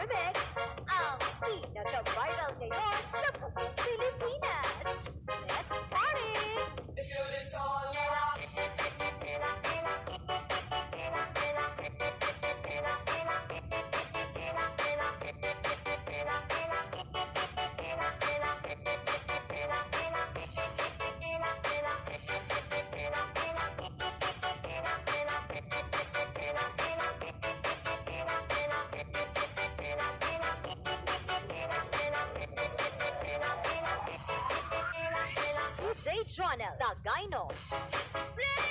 Remix. Ang pinaka-viral ngayon sa buong Pilipinas Channel sa Gino. Play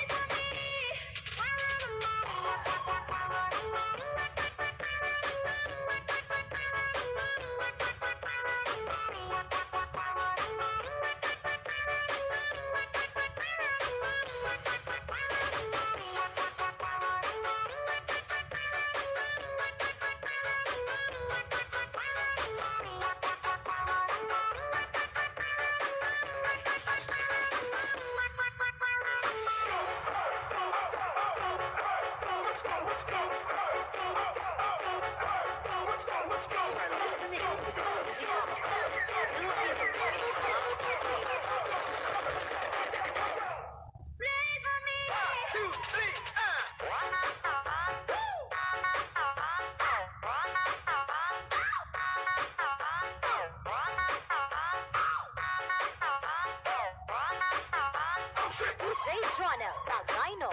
DJ Jonel Sagayno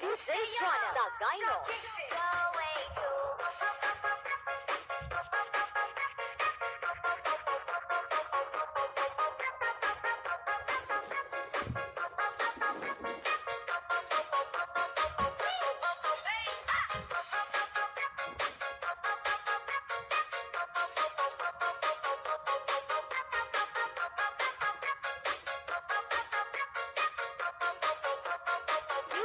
DJ Jonel Sagayno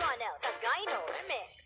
DJ Jonel Sagayno Remix Remix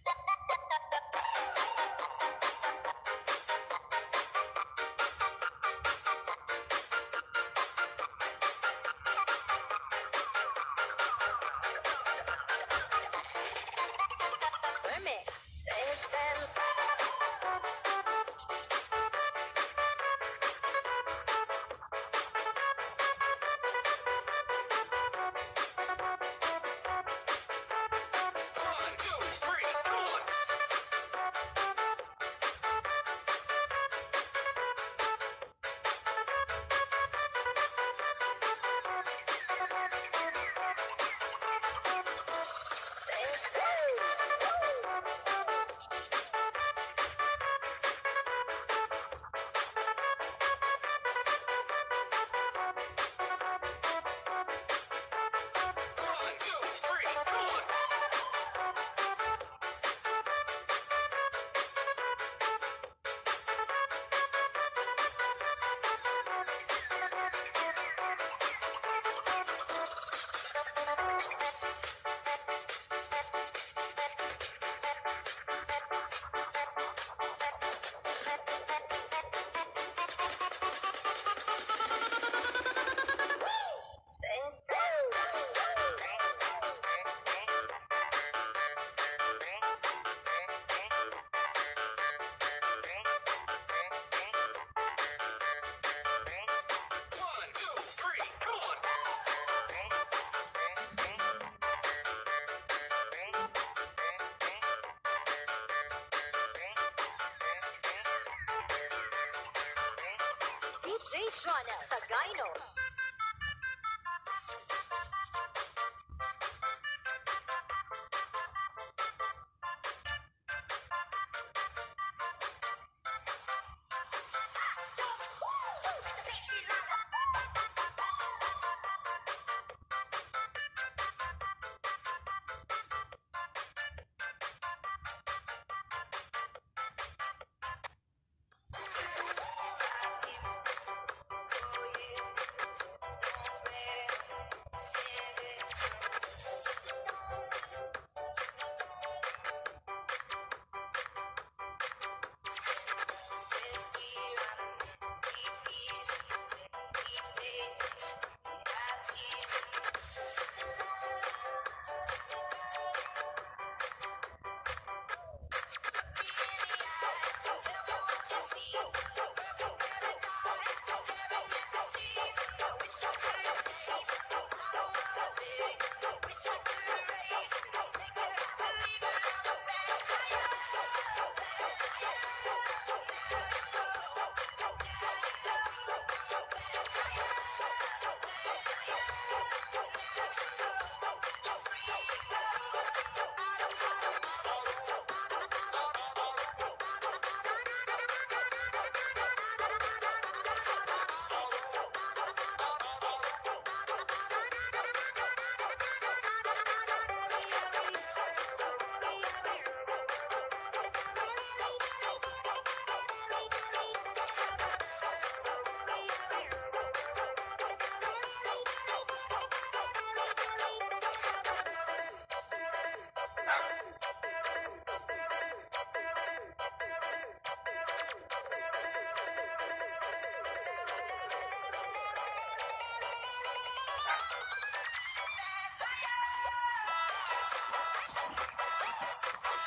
Jonah Sagayno.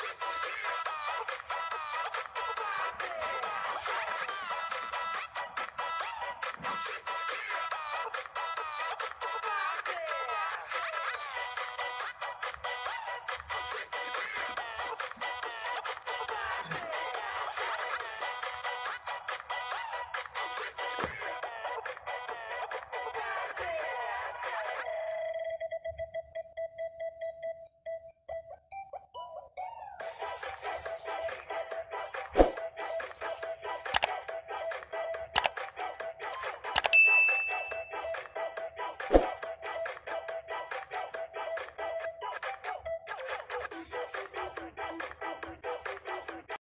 Shake